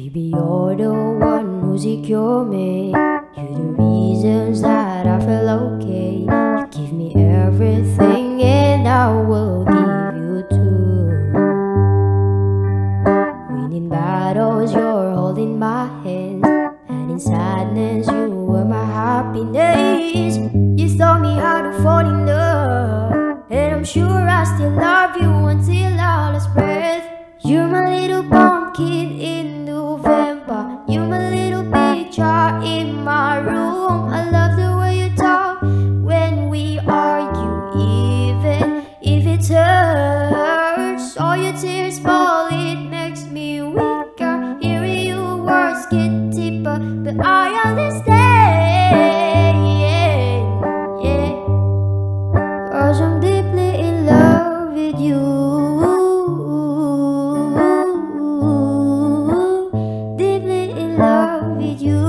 Baby, you're the one who secure me. You're the reasons that I feel okay. You give me everything, and I will give you too. Winning battles, you're holding my hand. And in sadness, you were my happiness. You taught me how to fall in love. And I'm sure I still love you until I lost breath. You're my little pumpkin in room. I love the way you talk when we argue, even if it hurts. All your tears fall, it makes me weaker. Hearing your words get deeper, but I understand. Yeah. Cause I'm deeply in love with you. Deeply in love with you.